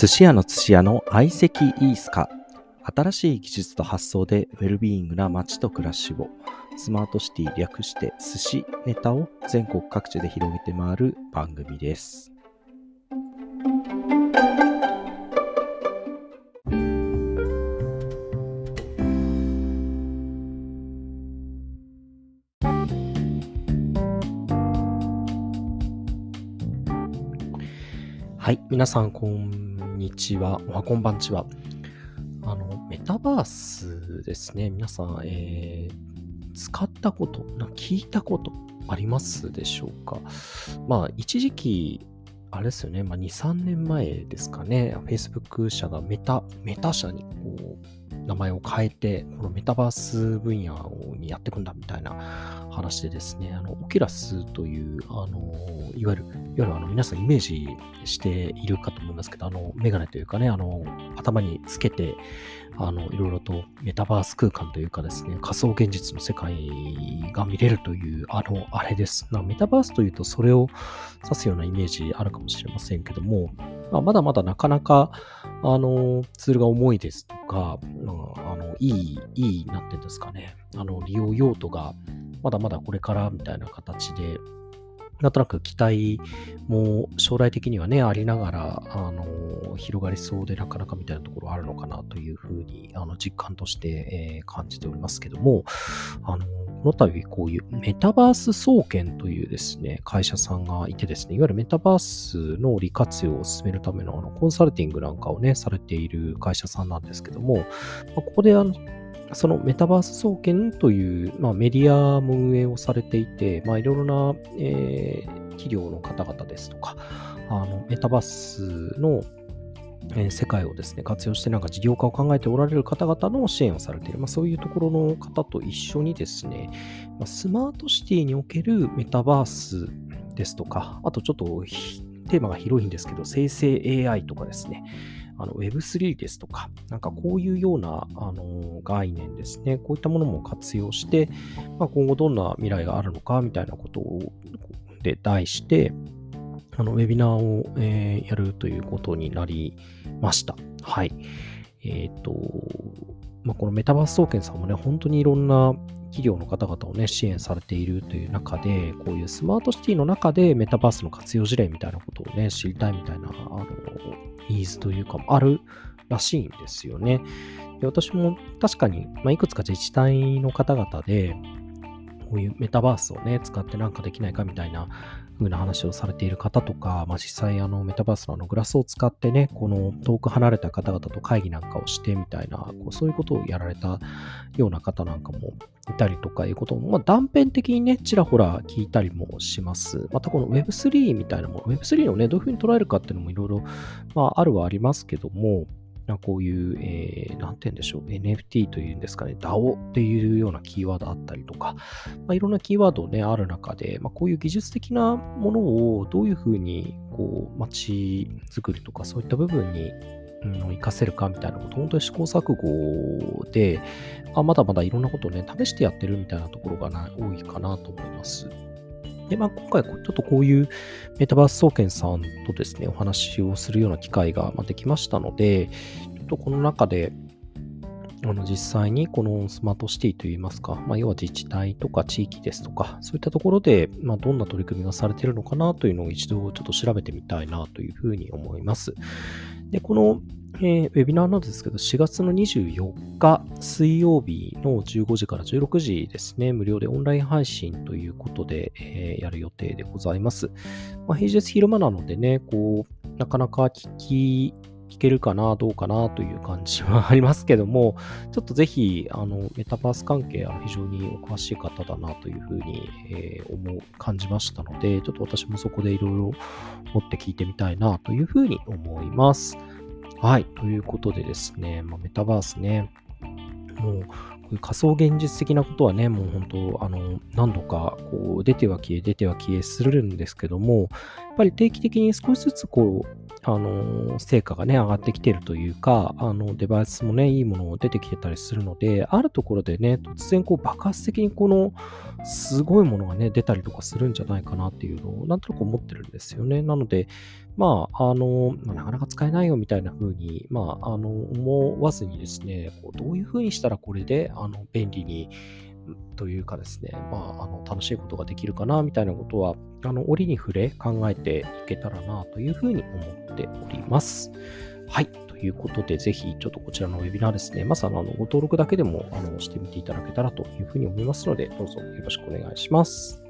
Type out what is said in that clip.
寿司屋の寿司屋の相席イースカ新しい技術と発想でウェルビーイングな街と暮らしをスマートシティ略して寿司ネタを全国各地で広げて回る番組です。はい、皆さんこんにちは。おはこんばんちは。あの、メタバースですね。皆さん、えー使ったこと、な聞いたことありますでしょうか？まあ、一時期、あれですよね、まあ、2、3年前ですかね、Facebook 社がメタ、メタ社にこう、名前を変えて、このメタバース分野にやっていくんだみたいな話でですね、あの、オキュラスという、あの、いわゆる、いわゆるあの皆さんイメージしているかと思いますけど、あの、メガネというかね、あの、頭につけて、あの、いろいろとメタバース空間というかですね、仮想現実の世界が見れるという、あの、あれです。なメタバースというと、それを指すようなイメージあるかもしれませんけども、まあ、まだまだなかなか、あの、ツールが重いですとか、あの、いい、いい、なんていうんですかね、あの、利用用途が、まだまだこれからみたいな形で、なんとなく期待も将来的にはね、ありながら、あの、広がりそうでなかなかみたいなところあるのかなというふうに、あの、実感として、えー感じておりますけども、あの、この度こういうメタバース総研というですね、会社さんがいてですね、いわゆるメタバースの利活用を進めるためのあのコンサルティングなんかをね、されている会社さんなんですけども、まあここであの、そのメタバース総研という、まあ、メディアも運営をされていて、まあ、いろいろな、えー企業の方々ですとか、あのメタバースの、え世界をですね、活用してなんか事業化を考えておられる方々の支援をされている、まあ、そういうところの方と一緒にですね、まあ、スマートシティにおけるメタバースですとか、あとちょっとテーマが広いんですけど、生成 AI とかですね、Web3 ですとか、なんかこういうようなあの概念ですね、こういったものも活用して、まあ、今後どんな未来があるのかみたいなことをで題して、あのウェビナーを、えーやるということになりました。はい。えっ、と、まあ、このメタバース総研さんもね、本当にいろんな企業の方々をね、支援されているという中で、こういうスマートシティの中でメタバースの活用事例みたいなことをね、知りたいみたいな、あの、ニーズというかあるらしいんですよね。で私も確かに、まあ、いくつか自治体の方々で、こういうメタバースをね、使ってなんかできないかみたいな風な話をされている方とか、まあ、実際あのメタバースのあのグラスを使ってね、この遠く離れた方々と会議なんかをしてみたいな、こうそういうことをやられたような方なんかもいたりとかいうことも、まあ、断片的にね、ちらほら聞いたりもします。またこの Web3 みたいなもの、Web3 をね、どういうふうに捉えるかっていうのもいろいろ、まあ、あるはありますけども、こういう、えー、なんて言うんでしょう、NFT というんですかね、DAO っていうようなキーワードあったりとか、まあ、いろんなキーワードね、ある中で、まあ、こういう技術的なものをどういうふうに、こう、街づくりとかそういった部分に、うん、活かせるかみたいなこと、本当に試行錯誤で、あまだまだいろんなことをね、試してやってるみたいなところがな多いかなと思います。で、まあ、今回、ちょっとこういうメタバース総研さんとですね、お話をするような機会ができましたので、ちょっとこの中で、あの実際にこのスマートシティといいますか、まあ、要は自治体とか地域ですとか、そういったところで、まあ、どんな取り組みがされているのかなというのを一度ちょっと調べてみたいなというふうに思います。で、この、えーウェビナーなんですけど、4月の24日水曜日の15時から16時ですね、無料でオンライン配信ということで、えーやる予定でございます。まあ、平日昼間なのでね、こう、なかなか聞き、聞けるかな、どうかなという感じはありますけども、ちょっとぜひ、あの、メタバース関係、は非常にお詳しい方だなというふうに、えー思う、感じましたので、ちょっと私もそこでいろいろ持って聞いてみたいなというふうに思います。はい。ということでですね、まあ、メタバースね、も、う仮想現実的なことはね、もう本当、あの、何度か、こう、出ては消え、出ては消えするんですけども、やっぱり定期的に少しずつ、こう、あの、成果がね、上がってきてるというか、あの、デバイスもね、いいもの出てきてたりするので、あるところでね、突然こう爆発的にこの、すごいものがね、出たりとかするんじゃないかなっていうのを、なんとなく思ってるんですよね。なので、まあ、あの、まあ、なかなか使えないよみたいな風に、まあ、あの、思わずにですね、こうどういう風にしたらこれで、あの、便利に、というかですね、まあ、あの楽しいことができるかなみたいなことは、あの折に触れ考えていけたらなというふうに思っております。はい。ということで、ぜひちょっとこちらのウェビナーですね、まずあのご登録だけでもあのしてみていただけたらというふうに思いますので、どうぞよろしくお願いします。